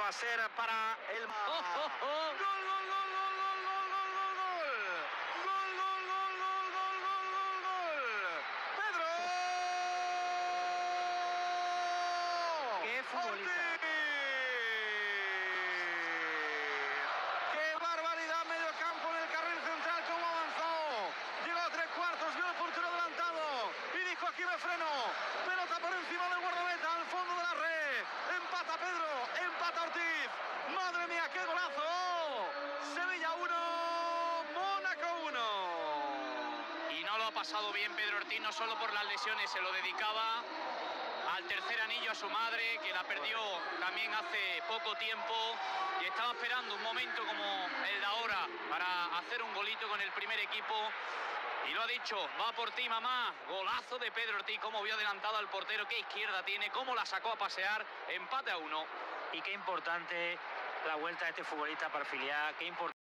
Va a ser para el... Oh, oh, oh. ¡Gol, gol, gol! gol, gol, gol. Pedro. ¡Qué barbaridad! Medio campo en el carril central, cómo avanzó. Llegó a tres cuartos, vio el portero adelantado y dijo: Aquí me freno. Qué golazo! Sevilla 1, Mónaco 1. Y no lo ha pasado bien Pedro Ortiz, no solo por las lesiones, se lo dedicaba al tercer anillo a su madre, que la perdió también hace poco tiempo y estaba esperando un momento como el de ahora para hacer un golito con el primer equipo. Y lo ha dicho, va por ti mamá, golazo de Pedro Ortiz, cómo vio adelantado al portero, qué izquierda tiene, cómo la sacó a pasear, empate a uno. Y qué importante la vuelta de este futbolista para filiar, qué importante.